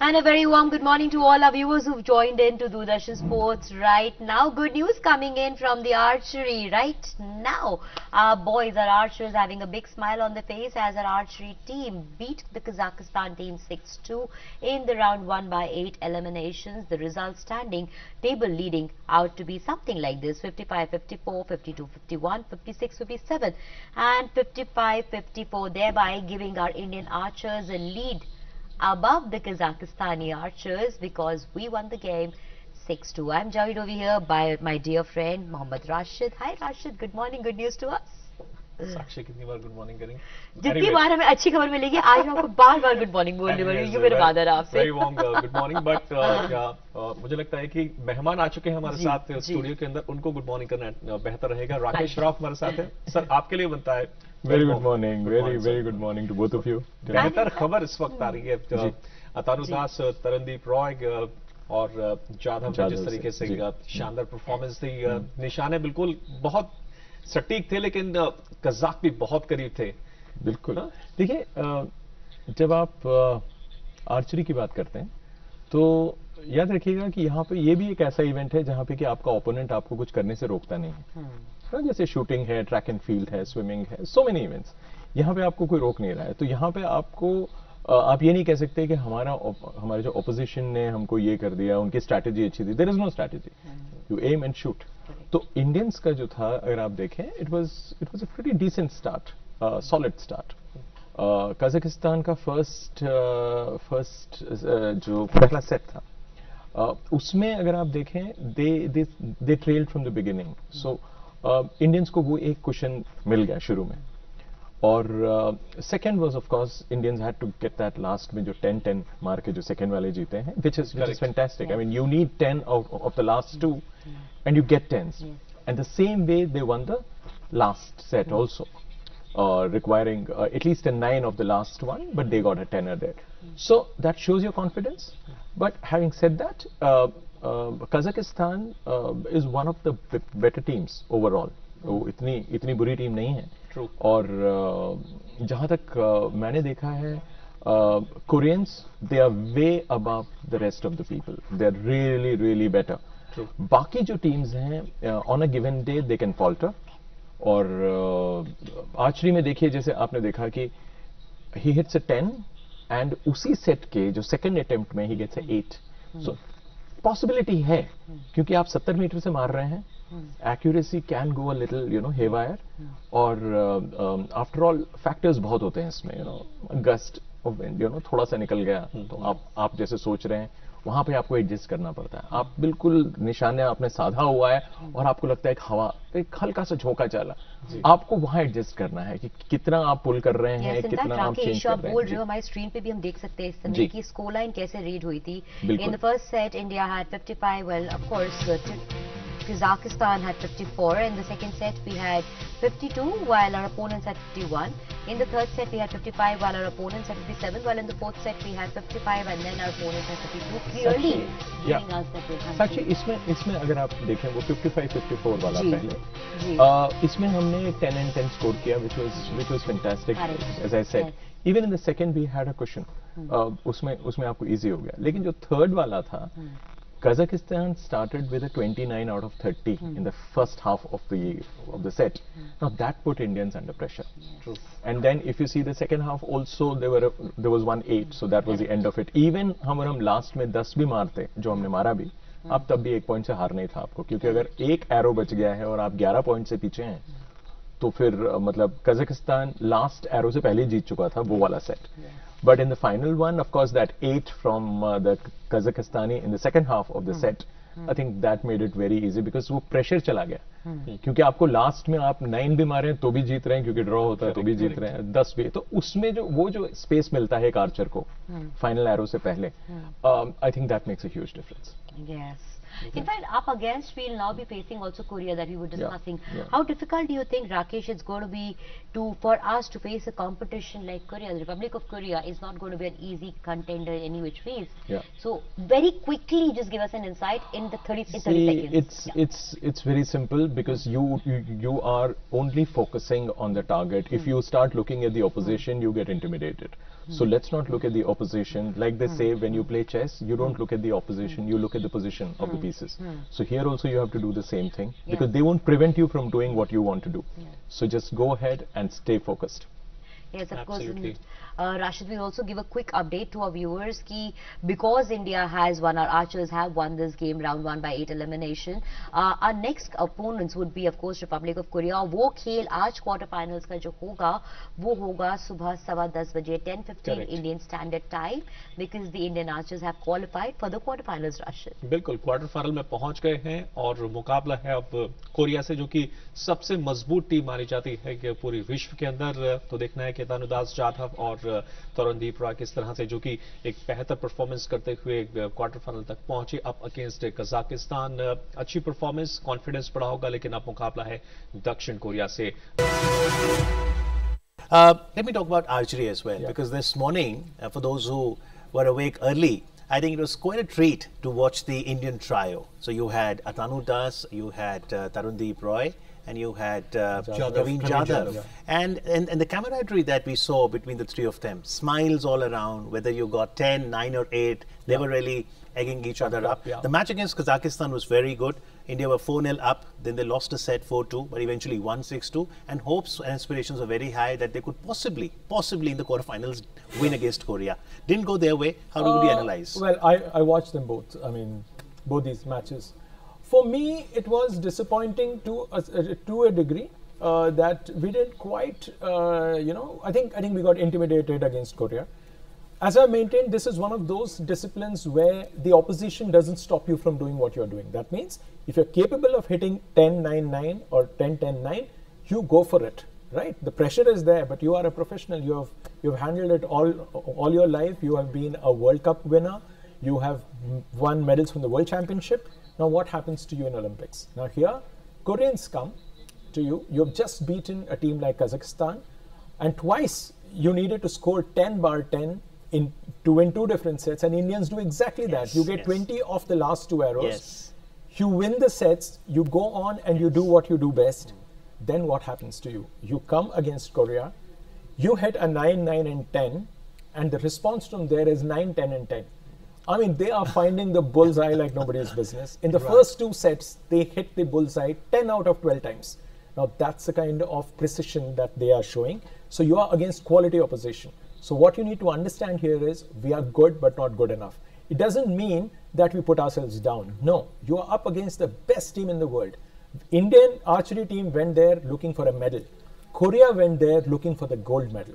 And a very warm good morning to all our viewers who've joined in to Doordarshan Sports right now. Good news coming in from the archery right now. Our boys, our archers, having a big smile on their face as our archery team beat the Kazakhstan team 6-2 in the round 1 by 8 eliminations. The result standing table leading out to be something like this 55-54, 52-51, 56-57 and 55-54 thereby giving our Indian archers a lead above the Kazakhstani archers because we won the game 6-2. I'm joined over here by my dear friend Mohammad Rashid. Hi Rashid, good morning, good news to us. साक्षी कितनी बार good morning करेंगे जितनी Anyway, बार हमें अच्छी खबर मिलेगी आज हम आपको बार बार गुड मॉर्निंग बोलने वाली हूँ। ये मेरा वादा आपसे very warm good morning but मुझे लगता है कि मेहमान आ चुके हैं हमारे साथ स्टूडियो के अंदर उनको गुड मॉर्निंग करना uh, बेहतर रहेगा राकेश श्रॉफ हमारे साथ है सर आपके लिए बनता है Very warm. good morning. Good Very, morning, very sir. good morning to both of you. बेहतर खबर इस वक्त आ रही है जी। अतानु दास तरनदीप रॉय uh, और uh, जाधव जिस तरीके से uh, शानदार परफॉर्मेंस uh, निशाने बिल्कुल बहुत सटीक थे लेकिन कजाक भी बहुत करीब थे। बिल्कुल। हाँ? देखिए जब आप आर्चरी की बात करते हैं तो याद रखिएगा कि यहाँ पे ये भी एक ऐसा इवेंट है जहाँ पे कि आपका ओपोनेंट आपको कुछ करने से रोकता नहीं है। हाँ, जैसे शूटिंग है ट्रैक एंड फ़ील्ड है स्विमिंग है सो मेनी इवेंट्स यहाँ पे आपको कोई रोक नहीं रहा है। तो यहाँ पे आपको आप ये नहीं कह सकते कि हमारा हमारे जो ओपोजिशन ने हमको ये कर दिया उनकी स्ट्रैटेजी अच्छी थी। There is no strategy you aim and shoot तो इंडियंस का जो था अगर आप देखें it was it was a pretty decent start solid start Kazakhstan का फ़र्स्ट फ़र्स्ट uh, uh, जो पहला सेट था Uh, उसमें अगर आप देखें they they trailed from the beginning so Indians को वो एक क्वेश्चन मिल गया शुरू में. और second was of course Indians had to get that last में जो 10 10 मार के जो सेकेंड वाले जीते हैं which is which is Correct. Fantastic I mean you need 10 of the last two and you gate tense and the same way they won the last set also uh, requiring uh, at least a nine of the last one, but they got a tenner there. So that shows your confidence. But having said that, uh, uh, Kazakhstan uh, is one of the b- better teams overall. वो इतनी इतनी बुरी team नहीं है। True. और जहाँ तक मैंने देखा है Koreans they are way above the rest of the people they are really really better बाकी जो टीम्स हैं on a given day they can falter और uh, आर्चरी में देखिए जैसे आपने देखा कि he hits a ten and उसी सेट के जो सेकंड अटेम्प्ट में he gets a 8 so possibility है क्योंकि आप 70 मीटर से मार रहे हैं accuracy can go a little you know haywire और आफ्टर ऑल फैक्टर्स बहुत होते हैं इसमें you know gust of wind you know थोड़ा सा निकल गया तो आप आप जैसे सोच रहे हैं वहाँ पे आपको एडजस्ट करना पड़ता है। आप बिल्कुल निशाने आपने साधा हुआ है और आपको लगता है एक हवा एक हल्का सा झोंका चला। आपको वहाँ एडजस्ट करना है कि कितना आप पुल कर रहे हैं कितना आप चेंज कर रहे हैं। हमारी स्क्रीन पे भी हम देख सकते हैं इस समय। की स्कोर लाइन कैसे रीड हुई थी। In the first set India had 55 well of course Kazakhstan had 54 in the second set we had 52 while our opponents had 51 in the third set we had 55 while our opponents had 57 while in the fourth set we had 55 and then our opponents had 52 clearly Sakshi, giving yeah. us that advantage. साक्षी इसमें इसमें अगर आप देखें वो 55 54 वाला जी, पहले जी। Uh, इसमें हमने 10 एंड 10 स्कोर किया which was which was fantastic Correct. as I said Yes. even in the second we had a cushion uh, उसमें उसमें आपको easy हो गया लेकिन जो थर्ड वाला था Kazakhstan started with a 29 out of 30 in the first half of the of the set. Now that put Indians under pressure. True. And then if you see the second half also there were a, there was one eight so that was the end of it. Even हम अगर हम last में 10 भी मारते जो हमने मारा भी अब तब भी एक पॉइंट से हार नहीं था आपको क्योंकि अगर एक एरो बच गया है और आप 11 पॉइंट से पीछे हैं तो फिर अ, मतलब कजाकिस्तान लास्ट एरो से पहले ही जीत चुका था वो वाला set But in the final one, of course, that eight from uh, the Kazakhstani in the second half of the hmm. set, hmm. I think that made it very easy because wo pressure चला गया क्योंकि आपको last में आप nine भी मारे to bhi jeet rahe hain kyunki draw hota hai to bhi jeet rahe hain 10 bhi to usme jo wo jo space milta hai है एक आर्चर को फाइनल एरो से पहले I think that makes a huge difference In fact, up against, we'll now be facing also Korea that we were discussing. How difficult do you think, Rakesh, it's going to be to for us to face a competition like Korea? The Republic of Korea is not going to be an easy contender in any which ways. Yeah. So, very quickly, just give us an insight in the 30, in 30 See, seconds. it's it's it's very simple because you, you you are only focusing on the target. If hmm. you start looking at the opposition, you get intimidated. So hmm. let's not look at the opposition. Like they say, hmm. when you play chess, you don't hmm. look at the opposition, you look at the position of the pieces. So here also you have to do the same thing because they won't prevent you from doing what you want to do. So just go ahead and stay focused. Yes, of Absolutely. course. Uh, Rashid will also give a quick update to our viewers ki because India has won, our archers have won this game round one by eight elimination. Uh, our next opponents would be of course Republic of Korea. वो खेल आज quarter finals का जो होगा वो होगा सुबह सवा दस बजे 10:15 Correct. Indian Standard Time because the Indian archers have qualified for the quarter finals. Rashid. बिल्कुल क्वार्टर फाइनल में पहुँच गए हैं और मुकाबला है अब कोरिया से जो कि सबसे मज़बूत टीम मानी जाती है कि पूरी विश्व के अंदर तो देखना है कि तनुदास जाधव और तरुण दीप रॉय किस तरह से जो कि एक बेहतर परफॉर्मेंस करते हुए क्वार्टर फाइनल तक पहुँचे अप अगेंस्ट कजाकिस्तान। अच्छी परफॉर्मेंस कॉन्फिडेंस बढ़ा होगा लेकिन अब मुकाबला है दक्षिण कोरिया से। were awake early i think it was quite a treat to watch the indian trio. So you had atanu das you had uh, tarundeep roy and you had uh, Jadhav. Praveen Praveen Jadhav. Jadhav. And, and, and the camaraderie that we saw between the three of them, smiles all around, whether you got 10, 9 or 8, they were really egging each other up. yeah. The match against Kazakhstan was very good. India were 4 0 up, then they lost a set 4 2, but eventually won 6 2. And hopes and aspirations were very high that they could possibly, possibly in the quarterfinals win against Korea. Didn't go their way. How would you Uh, analyze? Well, I, I watched them both. I mean, both these matches. For me, it was disappointing to a, uh, to a degree uh, that we didn't quite, uh, you know, I think I think we got intimidated against Korea. As I maintained, this is one of those disciplines where the opposition doesn't stop you from doing what you're doing. That means if you're capable of hitting 10 9 9 or 10 10 9, you go for it, right? The pressure is there, but you are a professional. You have you've handled it all all your life. You have been a World Cup winner. You have won medals from the World Championship. Now, what happens to you in Olympics? Now, here, Koreans come to you. You've just beaten a team like Kazakhstan, and twice you needed to score 10 bar 10 in to win two different sets, and Indians do exactly that. You get yes. 20 off the last two arrows. Yes. You win the sets, you go on and you do what you do best. Then what happens to you? You come against Korea, you hit a 9, 9, and 10, and the response from there is 9, 10, and 10. I mean, they are finding the bullseye like nobody's business. In the first two sets, they hit the bullseye 10 out of 12 times. Now, that's the kind of precision that they are showing. So, you are against quality opposition. So, what you need to understand here is we are good but not good enough. It doesn't mean that we put ourselves down. No, you are up against the best team in the world. Indian archery team went there looking for a medal. Korea went there looking for the gold medal.